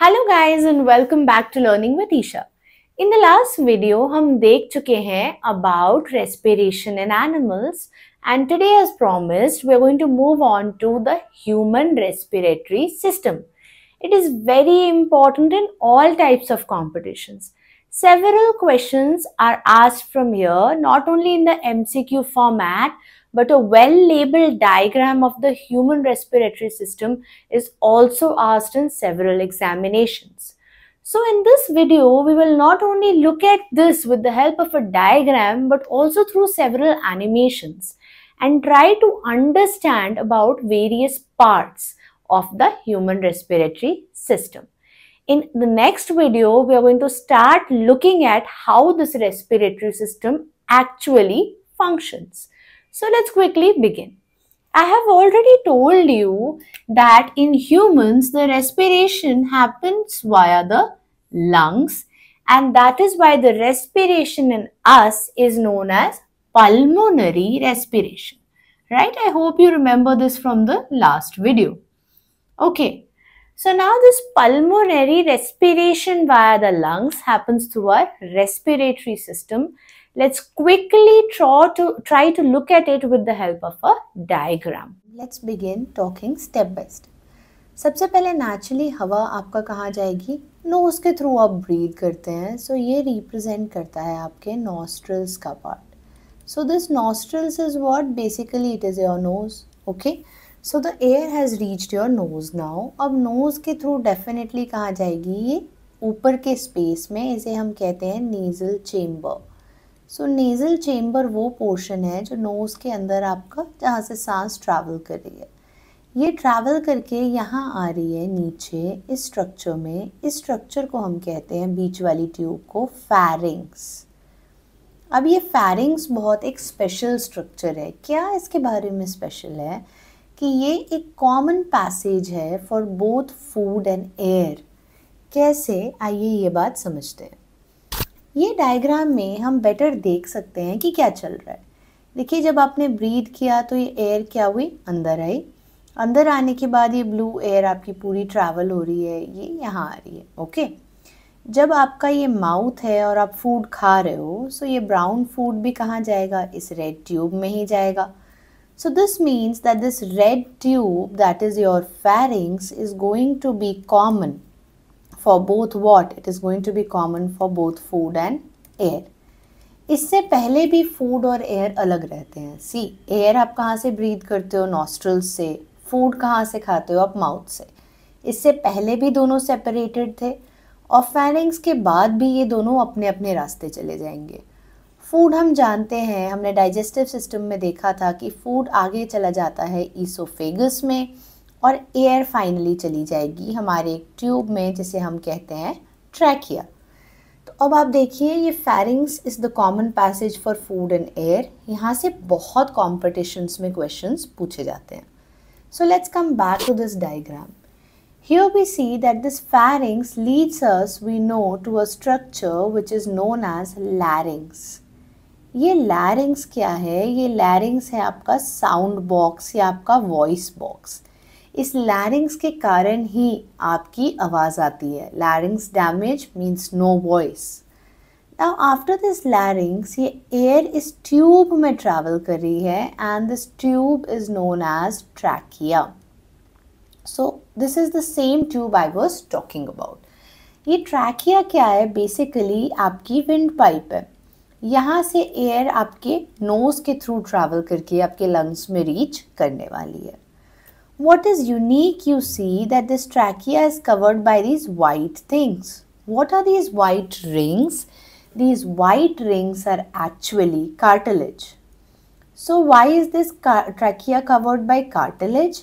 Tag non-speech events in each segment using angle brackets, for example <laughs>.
Hello guys and welcome back to Learning with Isha. In the last video, we have seen about respiration in animals, and today as promised we are going to move on to the human respiratory system. It is very important in all types of competitions. Several questions are asked from here not only in the MCQ format but a well labeled diagram of the human respiratory system is also asked in several examinations. So in this video, we will not only look at this with the help of a diagram, but also through several animations and try to understand about various parts of the human respiratory system. In the next video, we are going to start looking at how this respiratory system actually functions. So let's quickly begin. I have already told you that in humans the respiration happens via the lungs and that is why the respiration in us is known as pulmonary respiration. Right? I hope you remember this from the last video. Okay. So now this pulmonary respiration via the lungs happens through our respiratory system Let's quickly try to, try to look at it with the help of a diagram. Let's begin talking step by step. सबसे पहले naturally हवा आपका कहाँ जाएगी? Nose के through आप breathe करते हैं सो so ये रिप्रेजेंट करता है आपके नॉस्ट्रल्स का part so this nostrils is what basically it is your nose okay so the air has reached your nose now अब नोज़ के थ्रू डेफिनेटली कहाँ जाएगी ये? ऊपर के स्पेस में इसे हम कहते हैं nasal chamber so nasal chamber वो पोर्शन है जो नोज़ के अंदर आपका, जहाँ से सांस ट्रैवल कर रही है। ये ट्रैवल करके यहाँ आ रही है नीचे, इस स्ट्रक्चर में। इस स्ट्रक्चर को हम कहते हैं बीच वाली ट्यूब को फैरिंग्स अब ये फैरिंग्स बहुत एक स्पेशल स्ट्रक्चर है। क्या इसके बारे में स्पेशल है? कि ये एक कॉमन पैसेज है for both food and air कैसे? आइए ये बात समझते हैं। ये डायग्राम में हम बेटर देख सकते हैं कि क्या चल रहा है। देखिए, जब आपने ब्रीथ किया तो ये एयर क्या हुई? अंदर आई। अंदर आने के बाद ये ब्लू एयर आपकी पूरी ट्रैवल हो रही है। ये यहाँ आ रही है ओके जब आपका ये माउथ है और आप फ़ूड खा रहे हो सो ये ब्राउन फ़ूड भी कहाँ जाएगा? इस रेड ट्यूब में ही जाएगा। So this means that this red tube that is your pharynx is going to be common for both what? It is going to be common for both food and air. इससे पहले भी food और air अलग रहते हैं। सी air आप कहाँ से ब्रीथ करते हो? नॉस्ट्रल्स से। फ़ूड कहाँ से खाते हो? आप माउथ से। इससे पहले भी दोनों सेपरेटेड थे। और फैरिंग्स के बाद भी ये दोनों अपने अपने रास्ते चले जाएँगे। फ़ूड हम जानते हैं। हमने डाइजेस्टिव सिस्टम में देखा था कि फ़ूड आगे चला जाता है ईसोफेगस में। और एयर फाइनली चली जाएगी हमारे एक ट्यूब में जिसे हम कहते हैं ट्रैकिया तो अब आप देखिए ये pharynx is the common passage for food and air यहाँ से बहुत कॉम्पिटिशन्स में क्वेश्चंस पूछे जाते हैं. So let's come back to this diagram Here we see that this pharynx leads us, we know, to a structure which is known as larynx. ये larynx क्या है? ये larynx है आपका साउंड बॉक्स या आपका वॉइस बॉक्स इस लैरिंग्स के कारण ही आपकी आवाज़ आती है। Larynx damage means no voice. Now after this larynx ये एयर इस ट्यूब में ट्रैवल कर रही है and this tube is known as trachea so this is the same tube I was talking about ये ट्रैकिया क्या है? बेसिकली आपकी विंड पाइप है। यहाँ से एयर आपके नोज़ के थ्रू ट्रैवल करके आपके लंग्स में रीच करने वाली है। What is unique, you see that this trachea is covered by these white things. What are these white rings? These white rings are actually cartilage. So why is this trachea covered by cartilage?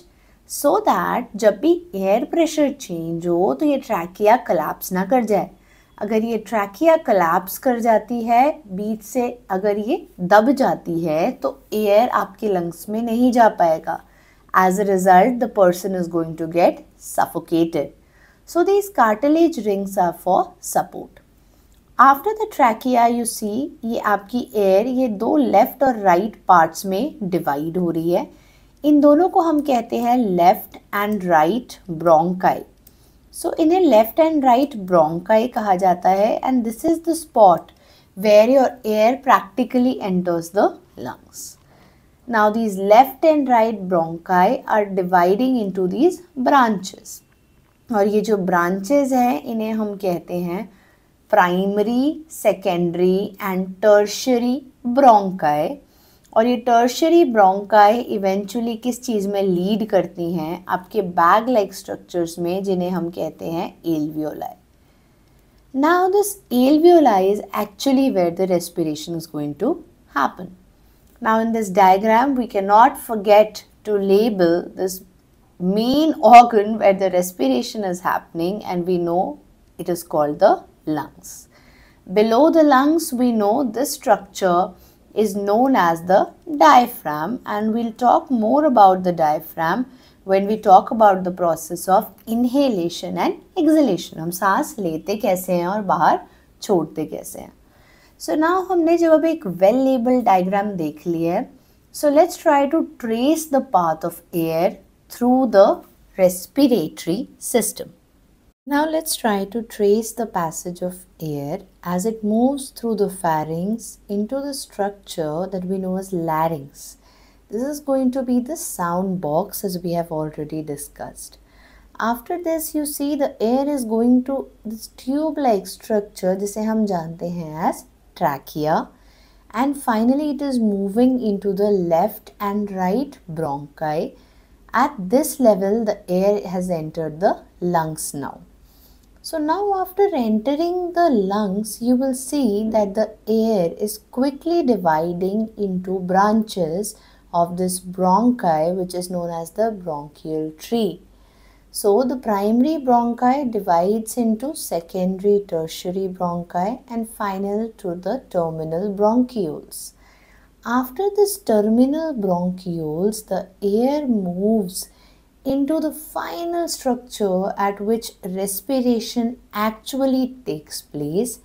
So that जब भी air pressure change हो तो ये trachea collapse ना कर जाए अगर ये ट्रैकिया कलाप्स कर जाती है बीच से अगर ये दब जाती है तो एयर आपके लंग्स में नहीं जा पाएगा As a result, the person is going to get suffocated. So these cartilage rings are for support. After the trachea, you see ये आपकी air ये दो left और right parts में divide हो रही है इन दोनों को हम कहते हैं left and right bronchi. सो इन्हें लेफ़्ट एंड राइट ब्रोंकाई कहा जाता है and this is the spot where your air practically enters the lungs Now these left and right bronchi are dividing into these branches. और ये जो branches हैं इन्हें हम कहते हैं primary secondary and tertiary bronchi और ये टर्शरी ब्रोंकाई इवेंचुअली किस चीज़ में लीड करती हैं आपके बैग लाइक स्ट्रक्चर्स में जिन्हें हम कहते हैं alveoli Now this alveoli is actually where the respiration is going to happen. Now in this diagram, we cannot forget to label this main <laughs> organ where the respiration is happening and we know it is called the lungs. Below the lungs, we know this structure is known as the diaphragm and we'll talk more about the diaphragm when we talk about the process of inhalation and exhalation. हम सांस लेते कैसे हैं और बाहर छोड़ते कैसे हैं सो नाउ हमने जब अभी एक वेल लेबल डायग्राम देख लिया है so let's try to trace the path of air through the respiratory system now let's try to trace the passage of air as it moves through the pharynx into the structure that we know as larynx this is going to be the sound box as we have already discussed after this you see the air is going to this tube like structure जिसे हम जानते हैं as trachea and finally it is moving into the left and right bronchi. At this level the air has entered the lungs now. So now after entering the lungs you will see that the air is quickly dividing into branches of this bronchi which is known as the bronchial tree. So the primary bronchi divides into secondary tertiary bronchi and final to the terminal bronchioles. After this terminal bronchioles, the air moves into the final structure at which respiration actually takes place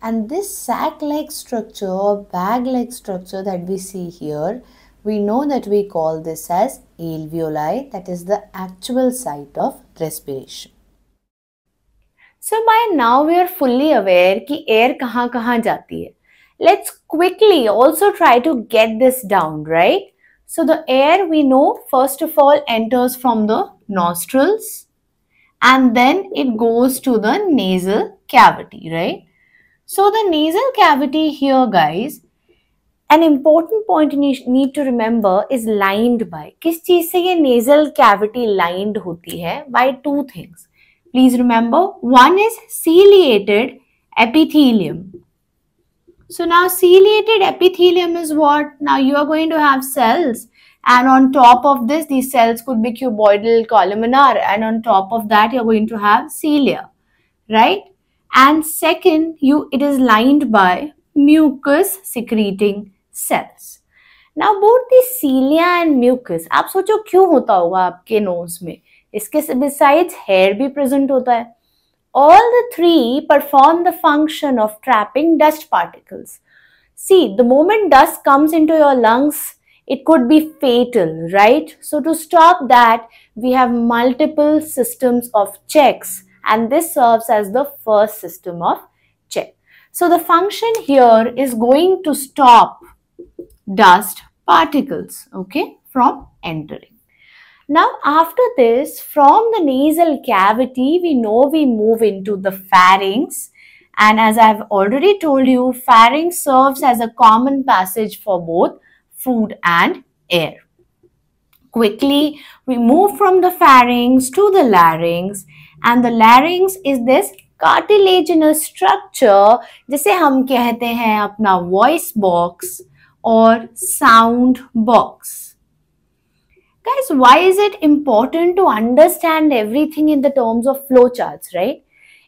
and this sac-like structure or bag-like structure that we see here we know that we call this as alveoli that is the actual site of respiration. So by now we are fully aware कि air कहाँ कहाँ जाती है. Let's quickly also try to get this down, right? So the air we know first of all enters from the nostrils and then it goes to the nasal cavity, right? So the nasal cavity here guys an important point you need to remember is lined by. किस चीज से ये nasal cavity lined होती है? By two things. Please remember, one is ciliated epithelium. So now ciliated epithelium is what? Now you are going to have cells and on top of this, these cells could be cuboidal columnar and on top of that, you're going to have cilia, right? And second, you it is lined by mucus secreting cells now both the cilia and mucus आप सोचो क्यों होता होगा आपके nose में? इसके beside hair भी present होता है। All the three perform the function of trapping dust particles see the moment dust comes into your lungs it could be fatal right so to stop that we have multiple systems of checks and this serve as the first system of check so the function here is going to stop dust particles, okay, from entering. Now, after this, from the nasal cavity, we know we move into the pharynx. And as I've already told you, pharynx serves as a common passage for both food and air. Quickly, we move from the pharynx to the larynx. And the larynx is this cartilaginous structure जिसे हम कहते हैं अपना voice box or sound box. Guys, why is it important to understand everything in the terms of flowcharts, right?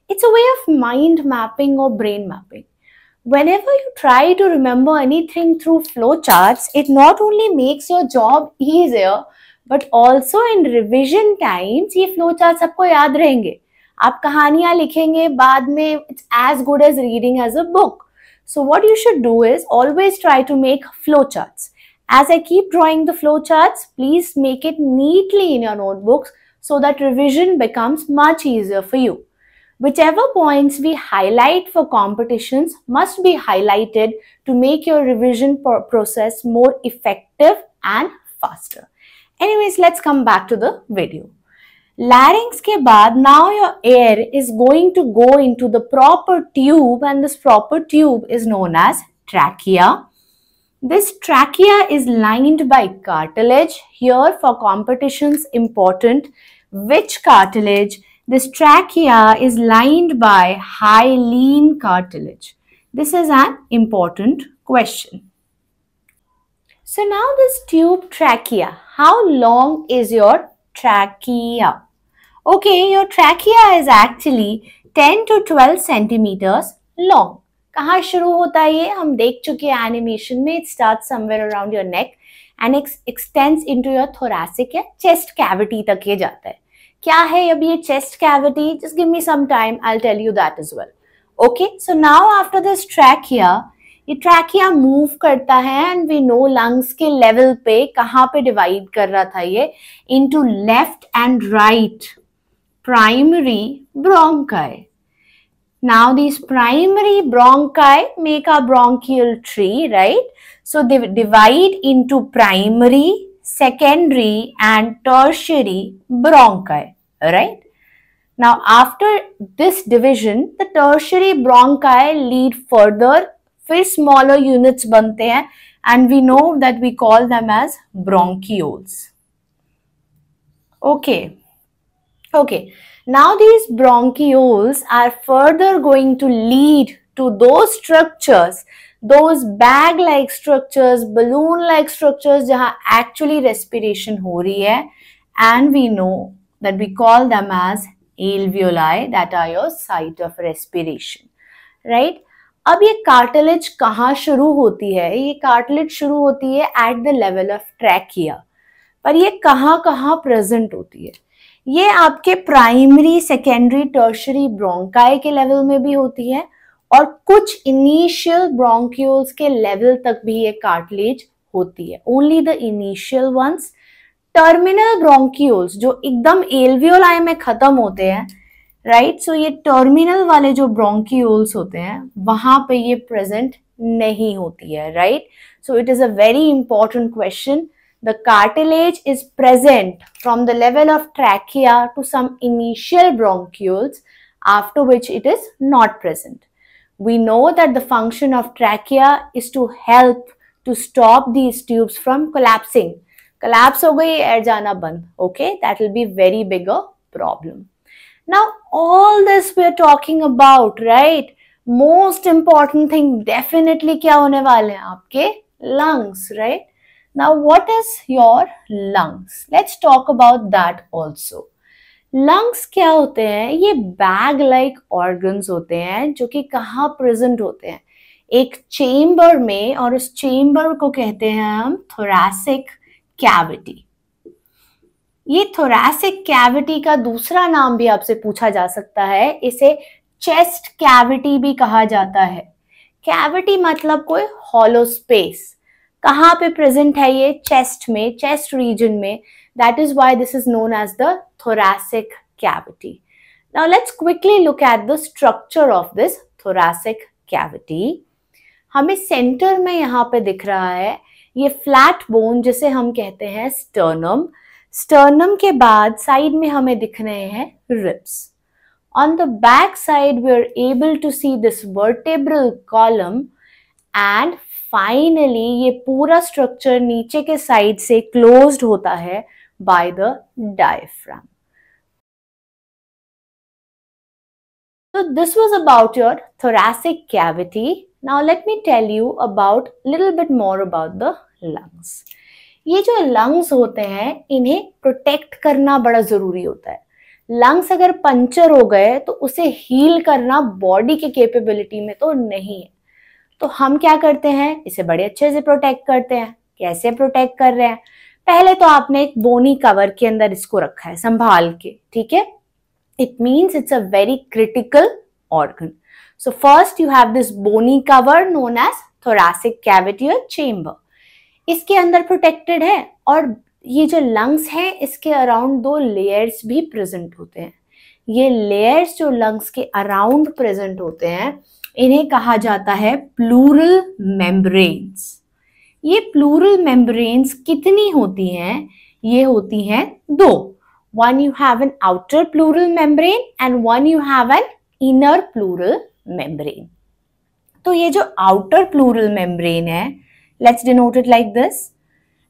It's a way of mind mapping or brain mapping. Whenever you try to remember anything through flowcharts, it not only makes your job easier, but also in revision times, ये flowcharts आपको याद रहेंगे आप कहानियां लिखेंगे बाद में it's as good as reading as a book so what you should do is always try to make flowcharts. As I keep drawing the flowcharts, please make it neatly in your notebooks so that revision becomes much easier for you. Whichever points we highlight for competitions must be highlighted to make your revision process more effective and faster. Anyways, let's come back to the video. Larynx ke baad, now your air is going to go into the proper tube and this proper tube is known as trachea. This trachea is lined by cartilage. Here for competitions important, which cartilage? This trachea is lined by hyaline cartilage. This is an important question. So now this tube trachea, how long is your trachea? Okay, your trachea is actually 10 to 12 centimeters long. कहाँ शुरू होता है ये? हम देख चुके हैं animation में. It start somewhere around your neck and extends into your thoracic या चेस्ट कैविटी तक ये जाता है. क्या है अब ये chest cavity just give me some time I tell you that is well okay so now after this trachea ये ट्रैकिया मूव करता है एंड वी नो लंग्स के लेवल पे कहाँ पे डिवाइड कर रहा था ये? Into left and right Primary bronchi Now these primary bronchi make a bronchial tree, right? So they divide into primary, secondary and tertiary bronchi, right? Now after this division, the tertiary bronchi lead further, फिर smaller units बनते हैं and we know that we call them as bronchioles. Okay. Okay. Now these bronchioles are further going to lead to those structures, those bag-like structures, balloon-like structures जहाँ actually respiration हो रही है and we know that we call them as alveoli that are your site of respiration, right? अब ये cartilage कहाँ शुरू होती है ये कार्टिलेज शुरू होती है at the level of trachea पर ये कहाँ कहाँ प्रेजेंट होती है ये आपके प्राइमरी सेकेंडरी टर्शरी ब्रोंकाई के लेवल में भी होती है और कुछ इनिशियल ब्रोंक्यूल्स के लेवल तक भी ये कार्टिलेज होती है। Only the initial ones terminal bronchioles जो एकदम एल्वियोलाई में खत्म होते हैं राइट right? सो so ये टर्मिनल वाले जो ब्रोंक्यूल्स होते हैं, वहाँ पे ये प्रेजेंट नहीं होती है right so it is a very important question the cartilage is present from the level of trachea to some initial bronchioles after which it is not present. We know that the function of trachea is to help to stop these tubes from collapsing. Collapse ho gayi air jana band. Okay, that will be very bigger problem. Now all this we are talking about, right? Most important thing definitely kya hone wale hain aapke lungs, right? Now, what is your lungs? Let's talk about that also. Lungs क्या होते हैं? ये bag like organs होते हैं जो कि कहाँ present होते हैं? एक चेम्बर में और उस चेम्बर को कहते हैं हम थोरासिक कैविटी ये थोरासिक कैविटी का दूसरा नाम भी आपसे पूछा जा सकता है। इसे चेस्ट कैविटी भी कहा जाता है। कैविटी मतलब कोई हॉलो स्पेस कहाँ पे प्रेजेंट है ये चेस्ट में चेस्ट रीजन में that is why this is known as the thoracic cavity. Now, let's quickly look at the structure of this thoracic cavity. हमें सेंटर में यहाँ पे दिख रहा है, ये फ्लैट बोन जिसे हम कहते हैं स्टर्नम स्टर्नम के बाद साइड में हमें दिख रहे हैं ribs on the back side we are able to see this vertebral column and finally ये पूरा स्ट्रक्चर नीचे के साइड से क्लोज्ड होता है by the diaphragm So this was about your thoracic cavity. Now let me tell you about little bit more about the lungs. ये जो lungs होते हैं, इन्हें प्रोटेक्ट करना बड़ा ज़रूरी होता है लंग्स अगर पंचर हो गए तो उसे हील करना बॉडी के कैपेबिलिटी में तो नहीं है तो हम क्या करते हैं? इसे बड़े अच्छे से प्रोटेक्ट करते हैं। कैसे प्रोटेक्ट कर रहे हैं? पहले तो आपने एक बोनी कवर के अंदर इसको रखा है, संभाल के, ठीक है? It means it's a very critical organ so first you have this bony cover known as thoracic cavity और चेम्बर इसके अंदर प्रोटेक्टेड है और ये जो लंग्स हैं, इसके अराउंड दो लेयर्स भी प्रेजेंट होते हैं। ये लेयर्स जो लंग्स के अराउंड प्रेजेंट होते हैं, इन्हें कहा जाता है प्लूरल मेम्ब्रेन्स ये प्लूरल मेम्ब्रेन्स कितनी होती हैं? ये होती हैं दो. One you have an outer pleural membrane and one you have an inner pleural membrane तो ये जो आउटर प्लूरल मेम्ब्रेन है let's denote it like this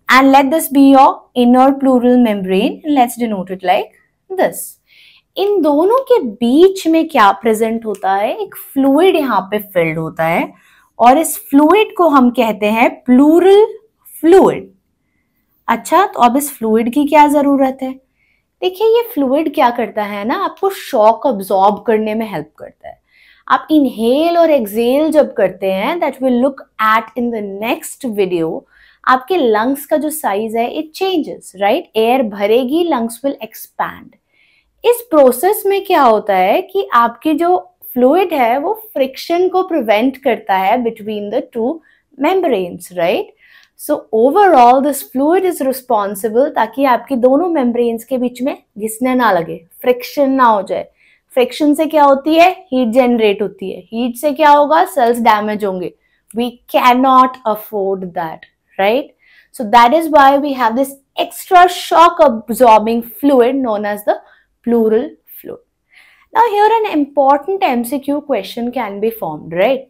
and let this be your inner pleural membrane let's denote it like this इन दोनों के बीच में क्या present होता है? एक फ्लूइड यहाँ पे फिल्ड होता है और इस फ्लूइड को हम कहते हैं प्लूरल फ्लूइड अच्छा तो अब इस फ्लूइड की क्या ज़रूरत है? देखिए, ये फ्लूइड क्या करता है ना, आपको शॉक अब्जॉर्ब करने में हेल्प करता है। आप इनहेल और एक्सेल जब करते हैं that will look at in the next video आपके लंग्स का जो साइज़ है इट चेंजेस राइट एयर भरेगी लंग्स विल एक्सपैंड इस प्रोसेस में क्या होता है कि आपकी जो फ्लूड है, वो फ्रिक्शन को प्रिवेंट करता है between the two membranes right so overall this fluid is responsible ताकि आपकी दोनों मेम्ब्रेन्स के बीच में घिसने ना लगे फ्रिक्शन ना हो जाए। फ्रिक्शन से क्या होती है? हीट जनरेट होती है। हीट से क्या होगा? सेल्स डैमेज होंगे। We can not afford that right so that is why we have this extra shock absorbing fluid known as the pleural fluid. Now here an important MCQ question can be formed, right?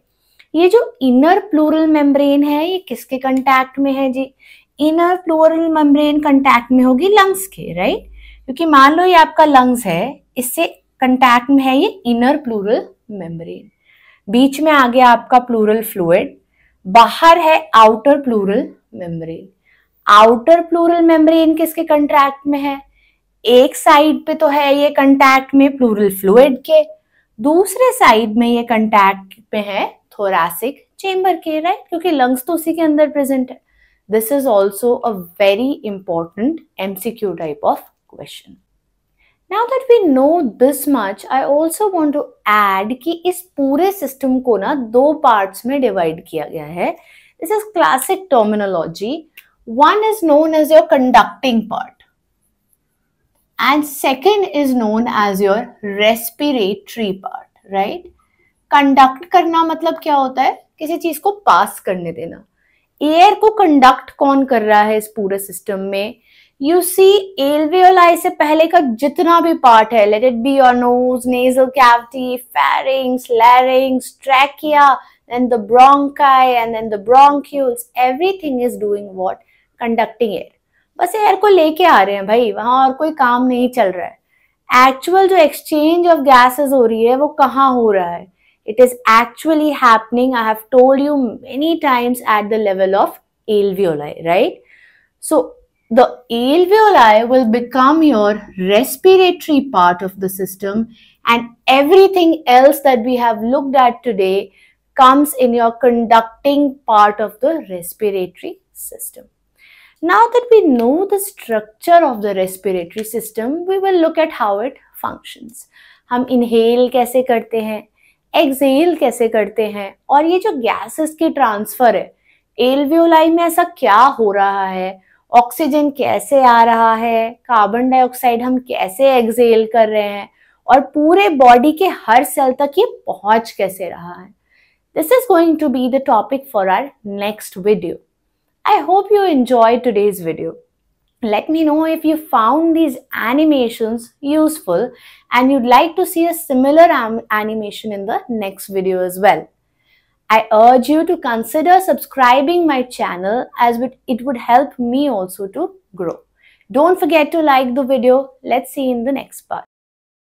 ये जो inner pleural membrane है ये किसके contact में है जी? Inner pleural membrane contact में होगी लंग्स के राइट क्योंकि मान लो ये आपका लंग्स है इससे कंटैक्ट में है ये इनर प्लूरल मेम्ब्रेन बीच में आ गया आपका प्लूरल फ्लूइड बाहर है outer pleural membrane outer pleural membrane किसके कंट्रैक्ट में है? एक साइड पे तो है ये कंटैक्ट में प्लूरल फ्लूड के, दूसरे साइड में ये कंटैक्ट पे है थोरासिक चेम्बर के राइट क्योंकि लंग्स तो उसी के अंदर प्रेजेंट है। This is also a very important MCQ type of question now that we know this much I also want to add कि इस पूरे सिस्टम को ना दो पार्ट्स में डिवाइड किया गया है। This is classic terminology one is known as your conducting part and second is known as your respiratory part right conduct करना मतलब क्या होता है किसी चीज़ को पास करने देना एयर को कंडक्ट कौन कर रहा है इस पूरे सिस्टम में यू सी एल्वियोलाई से पहले का जितना भी पार्ट है let it be your nose nasal cavity pharynx larynx trachea and the bronchi and then the bronchioles everything is doing what conducting air बस एयर को लेके आ रहे हैं भाई, वहाँ और कोई काम नहीं चल रहा है। एक्चुअल जो एक्सचेंज ऑफ़ गैसेस हो रही है, वो कहाँ हो रहा है? It is actually happening I have told you many times at the level of alveoli right so the alveoli will become your respiratory part of the system and everything else that we have looked at today comes in your conducting part of the respiratory system now that we know the structure of the respiratory system, we will look at how it functions. हम inhale कैसे करते हैं? Exhale कैसे करते हैं? और ये जो गैसेस की ट्रांसफ़र है एल्वियोलाई में ऐसा क्या हो रहा है? ऑक्सीजन कैसे आ रहा है? कार्बन डाइऑक्साइड हम कैसे एक्सेल कर रहे हैं? और पूरे बॉडी के हर सेल तक ये पहुँच कैसे रहा है? This is going to be the topic for our next video I hope you enjoyed today's video. Let me know if you found these animations useful and you'd like to see a similar animation in the next video as well. I urge you to consider subscribing my channel as it would help me also to grow. Don't forget to like the video. Let's see in the next part.